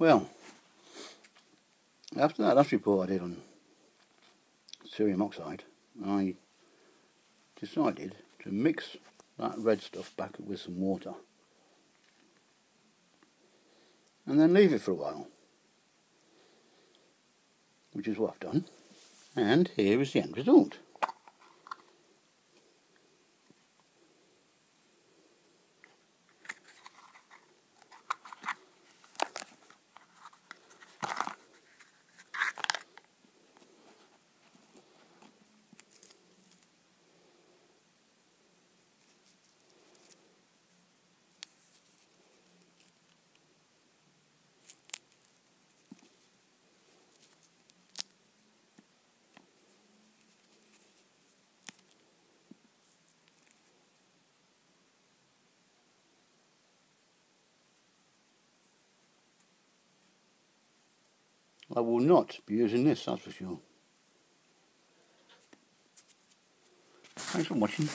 Well, after that last report I did on cerium oxide, I decided to mix that red stuff back with some water. And then leave it for a while which is what I've done and here is the end result I will not be using this, that's for sure. Thanks for watching.